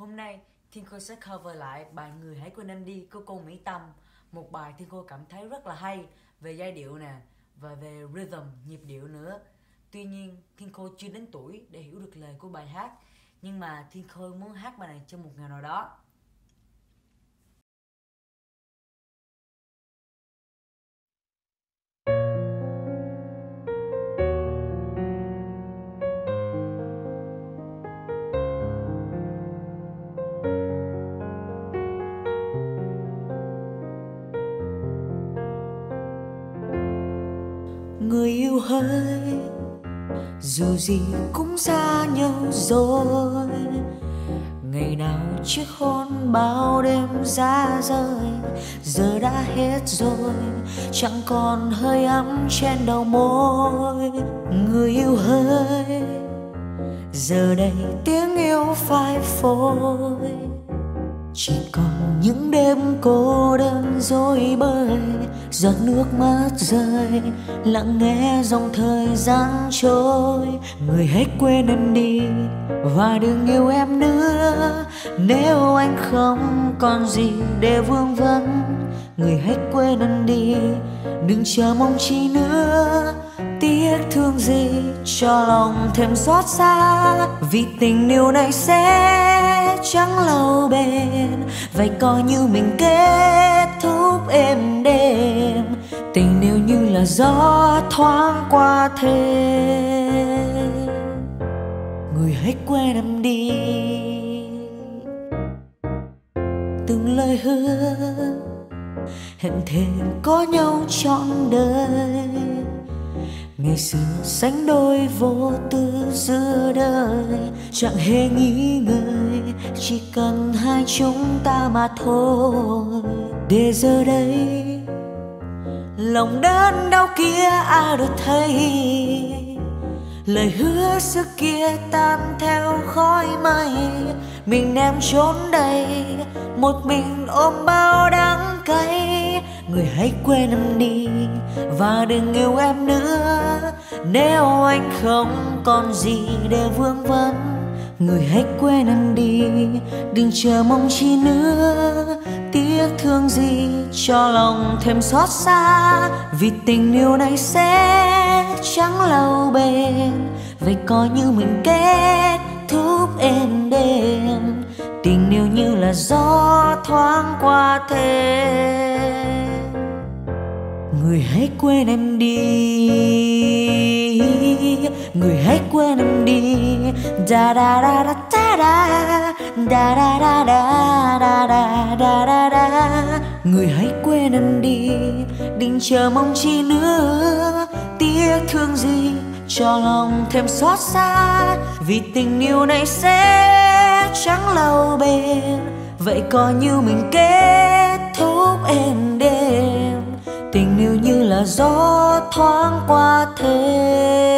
Hôm nay Thiên Khôi sẽ cover lại bài Người hãy quên em đi của cô Mỹ Tâm. Một bài Thiên Khôi cảm thấy rất là hay về giai điệu nè và về rhythm, nhịp điệu nữa. Tuy nhiên Thiên Khôi chưa đến tuổi để hiểu được lời của bài hát Nhưng mà Thiên Khôi muốn hát bài này trong một ngày nào đó. Người yêu hỡi dù gì cũng xa nhau rồi. Ngày nào chiếc hôn bao đêm ra rơi giờ đã hết rồi. Chẳng còn hơi ấm trên đầu môi. Người yêu hỡi giờ đây tiếng yêu phai phôi chỉ còn những đêm cô đơn dối bời, giọt nước mắt rơi, lặng nghe dòng thời gian trôi. Người hãy quên anh đi và đừng yêu em nữa. Nếu anh không còn gì để vương vấn, người hãy quên anh đi, đừng chờ mong chi nữa tiếc thương gì cho lòng thêm xót xa? Vì tình yêu này sẽ chẳng lâu bền. Vậy coi như mình kết thúc êm đêm tình yêu như là gió thoáng qua thế người hãy quên em đi. Từng lời hứa hẹn thề có nhau trọn đời ngày xưa, sánh đôi vô tư giữa đời, chẳng hề nghĩ ngợi, chỉ cần hai chúng ta mà thôi. Để giờ đây, lòng đớn đau kia ai được thấy? Lời hứa xưa kia tan theo khói mây, mình em trốn đây, một mình ôm bao đắng cay. Người hãy quên em đi và đừng yêu em nữa nếu anh không còn gì để vương vấn, người hãy quên em đi. Đừng chờ mong chi nữa, tiếc thương gì cho lòng thêm xót xa. Vì tình yêu này sẽ chẳng lâu bền, vậy coi như mình kết thúc êm đêm. Tình yêu như là gió thoáng qua thế người hãy quên em đi người hãy quên em đi. Da da da da da da. Da da da da da da da da da. Người hãy quên em đi. Đừng chờ mong chi nữa. Tiếc thương gì? Cho lòng thêm xót xa. Vì tình yêu này sẽ chẳng lâu bền. Vậy coi như mình kết thúc êm đêm. Tình yêu như là gió thoáng qua thế